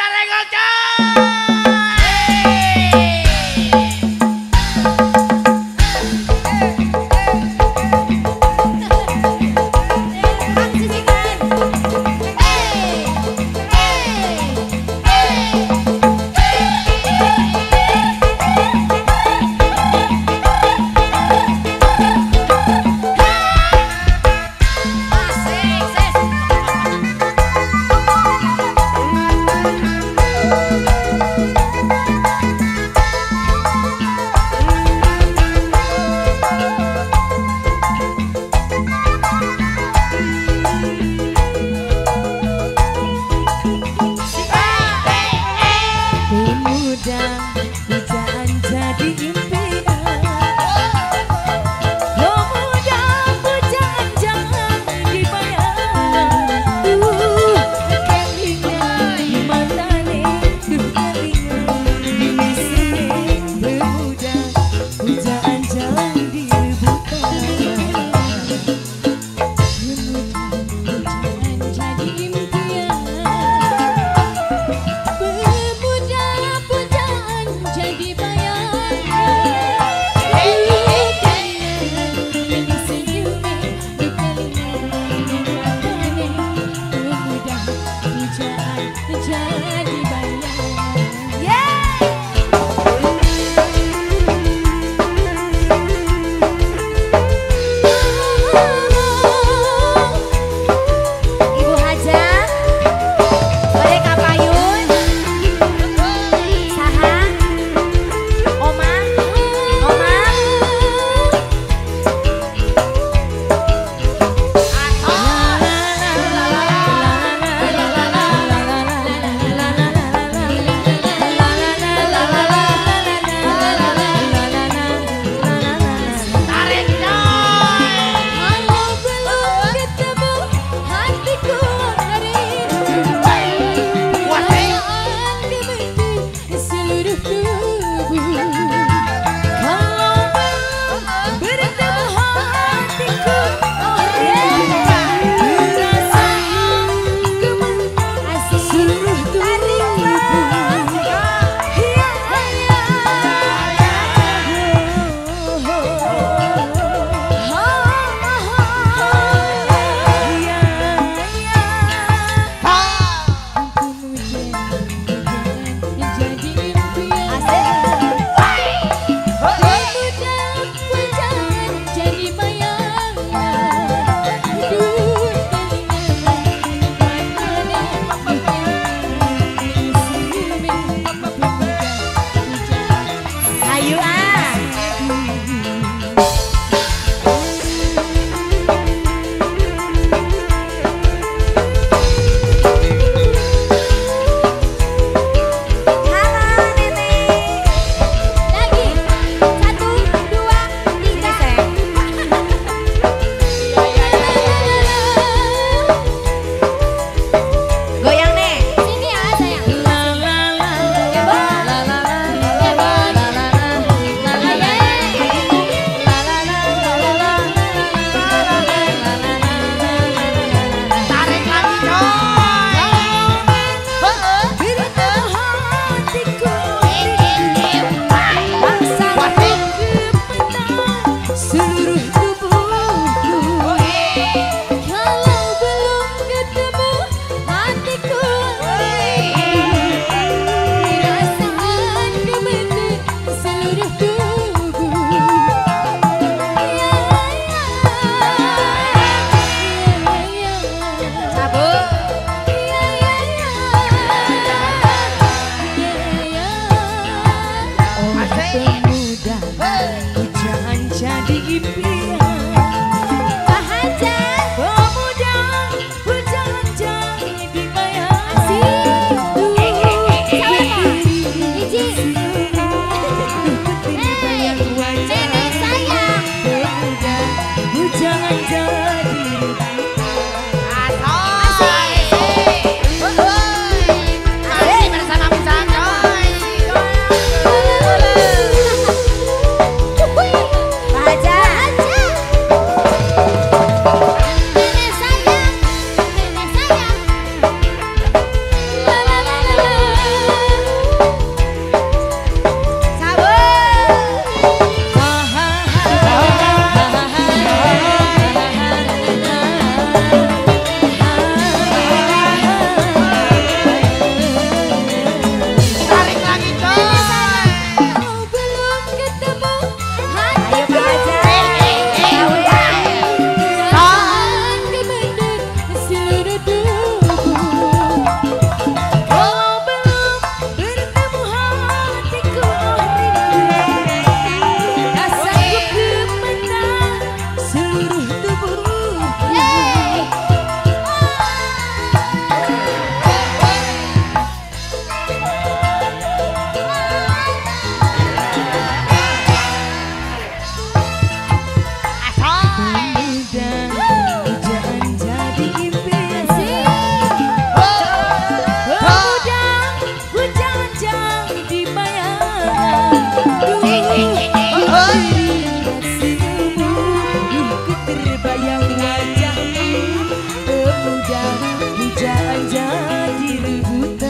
la regota! Jackie. Beautiful. Muda Pujaan jadi rebutan